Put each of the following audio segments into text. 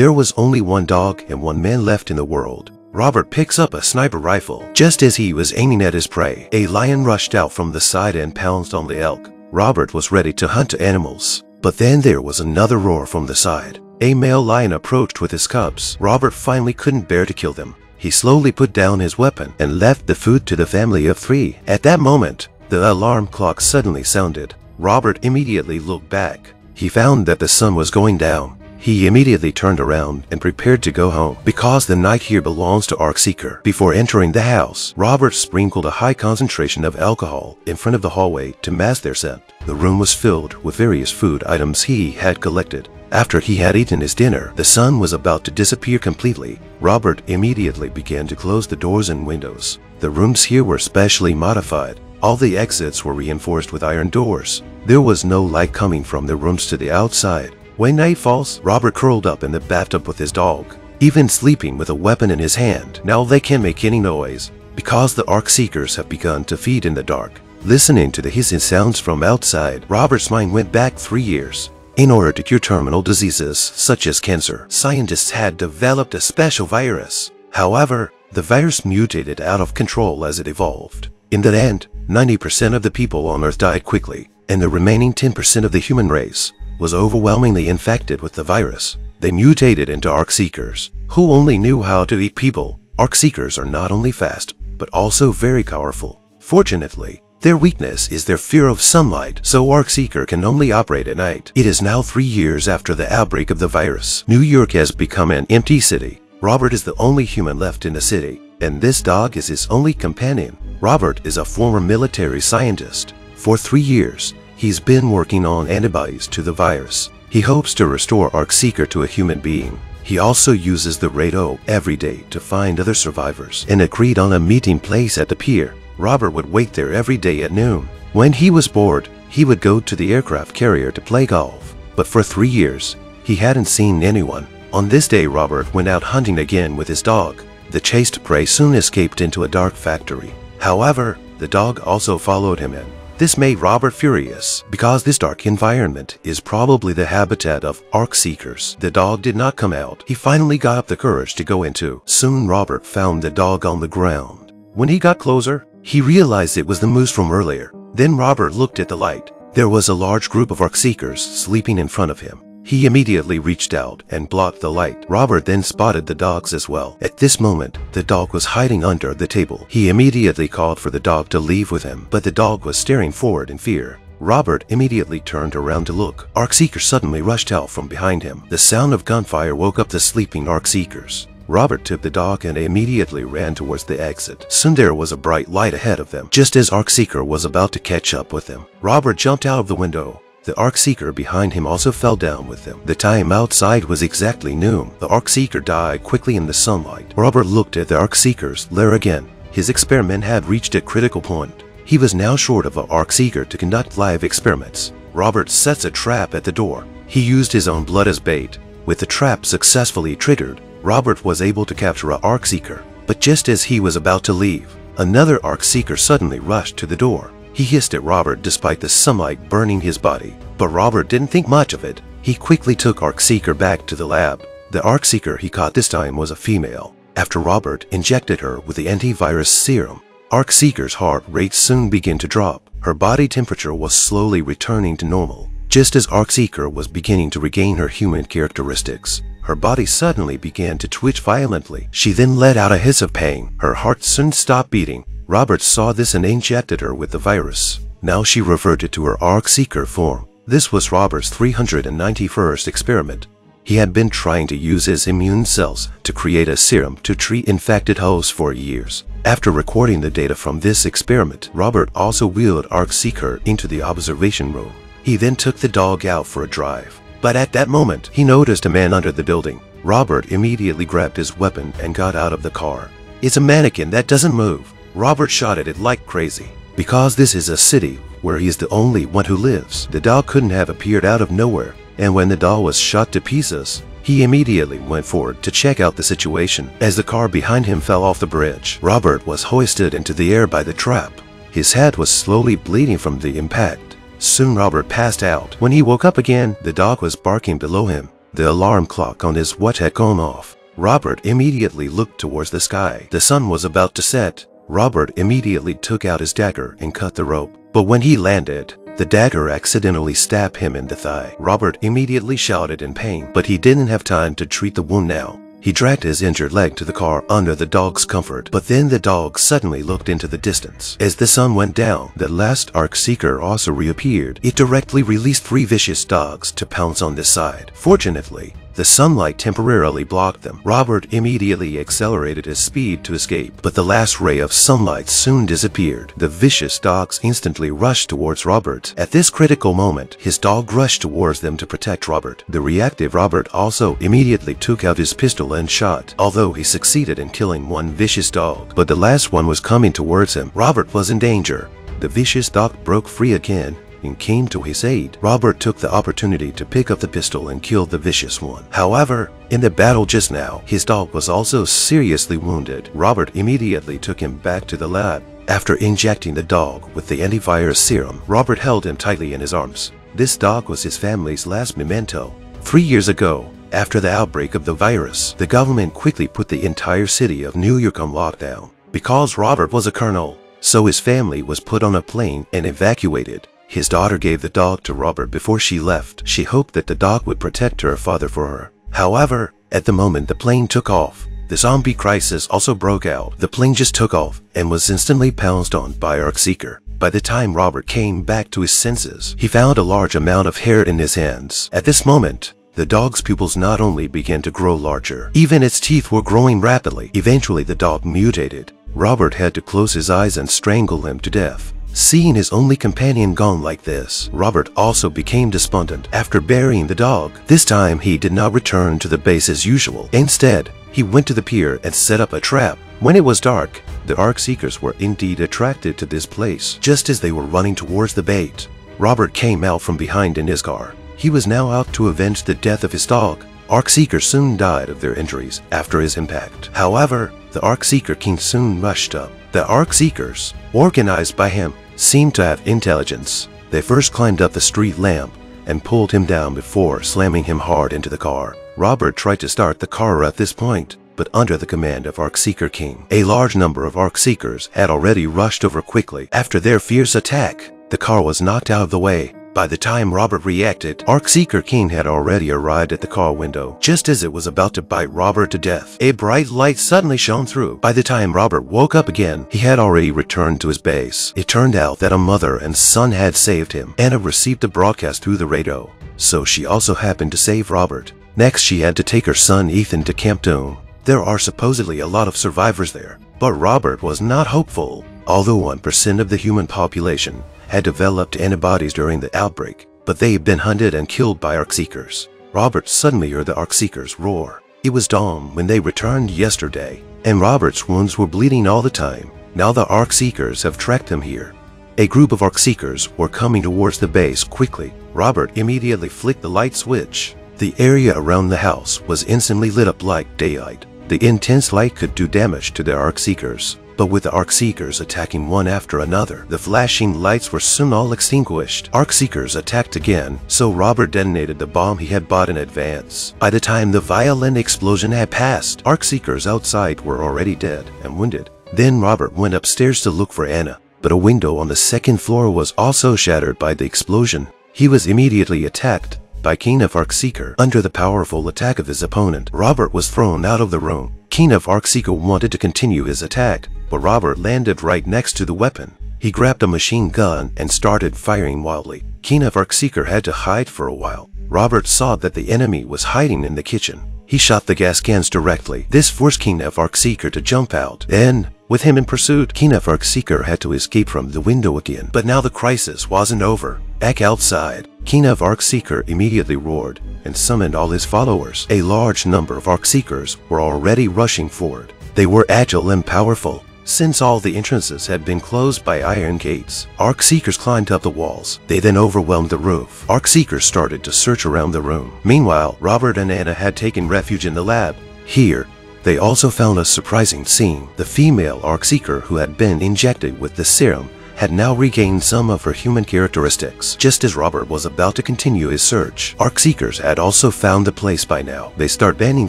There was only one dog and one man left in the world. Robert picks up a sniper rifle. Just as he was aiming at his prey, a lion rushed out from the side and pounced on the elk. Robert was ready to hunt animals. But then there was another roar from the side. A male lion approached with his cubs. Robert finally couldn't bear to kill them. He slowly put down his weapon and left the food to the family of three. At that moment, the alarm clock suddenly sounded. Robert immediately looked back. He found that the sun was going down. He immediately turned around and prepared to go home because the night here belongs to Arkseeker. Before entering the house, Robert sprinkled a high concentration of alcohol in front of the hallway to mask their scent. The room was filled with various food items he had collected. After he had eaten his dinner, the sun was about to disappear completely. Robert immediately began to close the doors and windows. The rooms here were specially modified. All the exits were reinforced with iron doors. There was no light coming from the rooms to the outside. When night falls, Robert curled up in the bathtub with his dog, even sleeping with a weapon in his hand. Now they can't make any noise because the Ark Seekers have begun to feed in the dark. Listening to the hissing sounds from outside, Robert's mind went back three years. In order to cure terminal diseases such as cancer, scientists had developed a special virus. However, the virus mutated out of control as it evolved. In the end, 90% of the people on Earth died quickly, and the remaining 10% of the human race was overwhelmingly infected with the virus. They mutated into Ark Seekers, who only knew how to eat people. Ark Seekers are not only fast, but also very powerful. Fortunately, their weakness is their fear of sunlight, so Ark Seeker can only operate at night. It is now three years after the outbreak of the virus. New York has become an empty city. Robert is the only human left in the city, and this dog is his only companion. Robert is a former military scientist. For three years, He's been working on antibodies to the virus. He hopes to restore Arkseeker to a human being. He also uses the radio every day to find other survivors and agreed on a meeting place at the pier. Robert would wait there every day at noon. When he was bored, he would go to the aircraft carrier to play golf. But for three years, he hadn't seen anyone. On this day, Robert went out hunting again with his dog. The chased prey soon escaped into a dark factory. However, the dog also followed him in. This made Robert furious because this dark environment is probably the habitat of Ark Seekers. The dog did not come out. He finally got up the courage to go into. Soon Robert found the dog on the ground. When he got closer, he realized it was the moose from earlier. Then Robert looked at the light. There was a large group of Ark Seekers sleeping in front of him. He immediately reached out and blocked the light. Robert then spotted the dogs as well. At this moment, the dog was hiding under the table. He immediately called for the dog to leave with him, but the dog was staring forward in fear. Robert immediately turned around to look. Arkseeker suddenly rushed out from behind him. The sound of gunfire woke up the sleeping Arkseekers. Robert took the dog and immediately ran towards the exit. Soon there was a bright light ahead of them, just as Arkseeker was about to catch up with them. Robert jumped out of the window the Ark Seeker behind him also fell down with him. The time outside was exactly noon. The Ark Seeker died quickly in the sunlight. Robert looked at the Ark Seeker's lair again. His experiment had reached a critical point. He was now short of an Ark Seeker to conduct live experiments. Robert sets a trap at the door. He used his own blood as bait. With the trap successfully triggered, Robert was able to capture an Ark Seeker. But just as he was about to leave, another Ark Seeker suddenly rushed to the door. He hissed at Robert despite the sunlight burning his body, but Robert didn't think much of it. He quickly took Arkseeker back to the lab. The Arkseeker he caught this time was a female. After Robert injected her with the antivirus serum, Arkseeker's heart rate soon began to drop. Her body temperature was slowly returning to normal. Just as Arkseeker was beginning to regain her human characteristics, her body suddenly began to twitch violently. She then let out a hiss of pain. Her heart soon stopped beating Robert saw this and injected her with the virus. Now she reverted to her Arc Seeker form. This was Robert's 391st experiment. He had been trying to use his immune cells to create a serum to treat infected hosts for years. After recording the data from this experiment, Robert also wheeled Arc Seeker into the observation room. He then took the dog out for a drive. But at that moment, he noticed a man under the building. Robert immediately grabbed his weapon and got out of the car. It's a mannequin that doesn't move. Robert shot at it like crazy. Because this is a city where he is the only one who lives, the doll couldn't have appeared out of nowhere, and when the doll was shot to pieces, he immediately went forward to check out the situation. As the car behind him fell off the bridge, Robert was hoisted into the air by the trap. His head was slowly bleeding from the impact. Soon Robert passed out. When he woke up again, the dog was barking below him. The alarm clock on his watch had gone off. Robert immediately looked towards the sky. The sun was about to set. Robert immediately took out his dagger and cut the rope. But when he landed, the dagger accidentally stabbed him in the thigh. Robert immediately shouted in pain, but he didn't have time to treat the wound now. He dragged his injured leg to the car under the dog's comfort, but then the dog suddenly looked into the distance. As the sun went down, the last Ark Seeker also reappeared. It directly released three vicious dogs to pounce on this side. Fortunately, the sunlight temporarily blocked them. Robert immediately accelerated his speed to escape, but the last ray of sunlight soon disappeared. The vicious dogs instantly rushed towards Robert. At this critical moment, his dog rushed towards them to protect Robert. The reactive Robert also immediately took out his pistol and shot, although he succeeded in killing one vicious dog. But the last one was coming towards him. Robert was in danger. The vicious dog broke free again and came to his aid, Robert took the opportunity to pick up the pistol and kill the vicious one. However, in the battle just now, his dog was also seriously wounded. Robert immediately took him back to the lab. After injecting the dog with the antivirus serum, Robert held him tightly in his arms. This dog was his family's last memento. Three years ago, after the outbreak of the virus, the government quickly put the entire city of New York on lockdown. Because Robert was a colonel, so his family was put on a plane and evacuated. His daughter gave the dog to Robert before she left. She hoped that the dog would protect her father for her. However, at the moment the plane took off, the zombie crisis also broke out. The plane just took off and was instantly pounced on by Ark Seeker. By the time Robert came back to his senses, he found a large amount of hair in his hands. At this moment, the dog's pupils not only began to grow larger, even its teeth were growing rapidly. Eventually, the dog mutated. Robert had to close his eyes and strangle him to death. Seeing his only companion gone like this, Robert also became despondent after burying the dog. This time, he did not return to the base as usual. Instead, he went to the pier and set up a trap. When it was dark, the Ark Seekers were indeed attracted to this place. Just as they were running towards the bait, Robert came out from behind in his car. He was now out to avenge the death of his dog. Ark Seekers soon died of their injuries after his impact. However, the Ark Seeker King soon rushed up. The Ark Seekers, organized by him, seemed to have intelligence. They first climbed up the street lamp and pulled him down before slamming him hard into the car. Robert tried to start the car at this point, but under the command of Ark Seeker King. A large number of Ark Seekers had already rushed over quickly. After their fierce attack, the car was knocked out of the way by the time Robert reacted, Ark Seeker King had already arrived at the car window. Just as it was about to bite Robert to death, a bright light suddenly shone through. By the time Robert woke up again, he had already returned to his base. It turned out that a mother and son had saved him. Anna received a broadcast through the radio, so she also happened to save Robert. Next, she had to take her son Ethan to Camp Doom. There are supposedly a lot of survivors there, but Robert was not hopeful. Although 1% of the human population had developed antibodies during the outbreak, but they had been hunted and killed by Ark Seekers. Robert suddenly heard the Ark Seekers roar. It was dawn when they returned yesterday, and Robert's wounds were bleeding all the time. Now the Ark Seekers have tracked him here. A group of Ark Seekers were coming towards the base quickly. Robert immediately flicked the light switch. The area around the house was instantly lit up like daylight. The intense light could do damage to the Ark Seekers. But with the Ark Seekers attacking one after another, the flashing lights were soon all extinguished. Ark Seekers attacked again, so Robert detonated the bomb he had bought in advance. By the time the violent explosion had passed, Ark Seekers outside were already dead and wounded. Then Robert went upstairs to look for Anna, but a window on the second floor was also shattered by the explosion. He was immediately attacked by King of Ark Seeker. Under the powerful attack of his opponent, Robert was thrown out of the room. King of Ark Seeker wanted to continue his attack, but Robert landed right next to the weapon. He grabbed a machine gun and started firing wildly. King of Ark Seeker had to hide for a while. Robert saw that the enemy was hiding in the kitchen. He shot the gas cans directly. This forced King of Ark Seeker to jump out. Then, with him in pursuit, King of Ark Seeker had to escape from the window again. But now the crisis wasn't over. Back outside, King of Ark Seeker immediately roared and summoned all his followers. A large number of Ark Seekers were already rushing forward. They were agile and powerful, since all the entrances had been closed by iron gates, Ark Seekers climbed up the walls. They then overwhelmed the roof. Ark Seekers started to search around the room. Meanwhile, Robert and Anna had taken refuge in the lab. Here, they also found a surprising scene. The female Ark Seeker who had been injected with the serum had now regained some of her human characteristics. Just as Robert was about to continue his search, Arc Seekers had also found the place by now. They start banging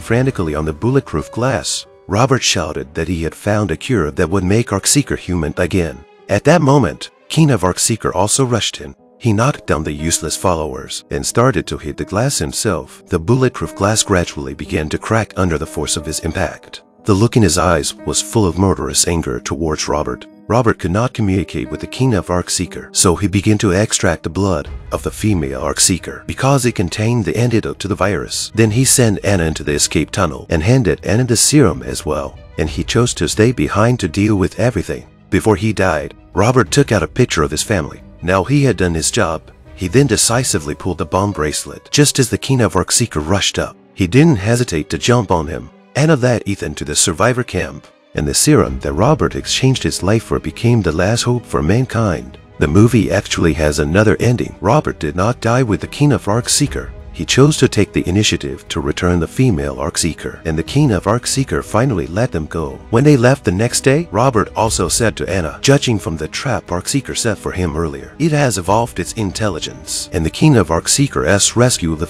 frantically on the bulletproof glass. Robert shouted that he had found a cure that would make Arcseeker human again. At that moment, King of Arcseeker also rushed in. He knocked down the useless followers and started to hit the glass himself. The bulletproof glass gradually began to crack under the force of his impact. The look in his eyes was full of murderous anger towards Robert. Robert could not communicate with the king of Arcseeker, so he began to extract the blood of the female Arcseeker because it contained the antidote to the virus. Then he sent Anna into the escape tunnel and handed Anna the serum as well, and he chose to stay behind to deal with everything. Before he died, Robert took out a picture of his family. Now he had done his job. He then decisively pulled the bomb bracelet. Just as the king of Arcseeker rushed up, he didn't hesitate to jump on him. Anna led Ethan to the survivor camp and the serum that Robert exchanged his life for became the last hope for mankind. The movie actually has another ending. Robert did not die with the King of Arcseeker. He chose to take the initiative to return the female Arcseeker, and the King of Arcseeker finally let them go. When they left the next day, Robert also said to Anna, judging from the trap Arcseeker set for him earlier, it has evolved its intelligence, and the King of Arcseeker has rescued the